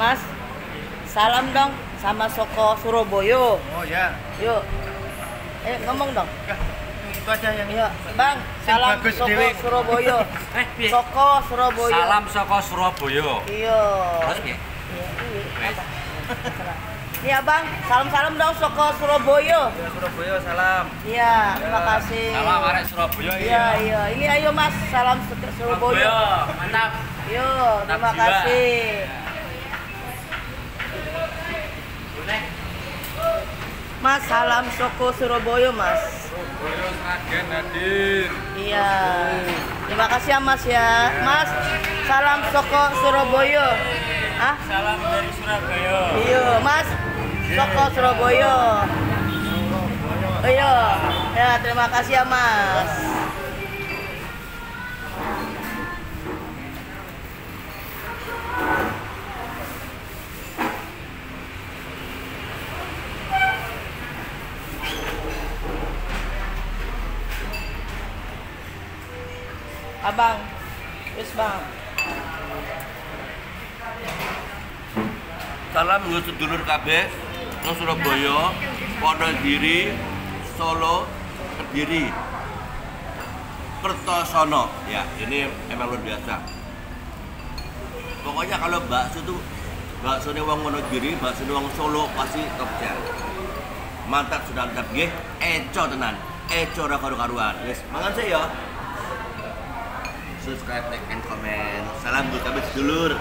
Mas, salam dong sama Soko Surabaya. Oh ya. Yuk. Eh, ngomong dong. Ya, itu aja yang Yuk, Bang, salam bagus Soko dewe. Surabaya. Eh, piye? Soko Surabaya. Salam saka Surabaya. Iya. Terus piye? Iya, iya. Iya, Bang. Salam-salam dong Soko Surabaya. Ya, Surabaya salam. Iya, terima kasih. Salam arek Surabaya Iya, iya. Ini ayo Mas, salam Sur- Surabaya. Mantap. Yuk, terima kasih. Mas, salam Soko Surabaya, Mas. Surabaya Sragen hadir. Iya. Terima kasih ya, Mas ya. Mas, salam Soko Surabaya. Ah? Salam dari Surabaya. Iya, Mas. Soko Surabaya. Iya. Ya, terima kasih ya, Mas. Abang. Yes, Bang. Salam nggo sedulur kabeh nang Surabaya, Wonogiri, Solo, Kediri. Kertosono. Ya, ini emang luar biasa. Pokoknya kalau bakso tuh bakso wong Wonogiri, bakso wong Solo pasti top tier. Mantap sudah mantap nggih. Eco tenan. Eco ora karu-karuan. Wis, mangan sih ya. Subscribe, like, and comment. Salam buat kabeh sedulur.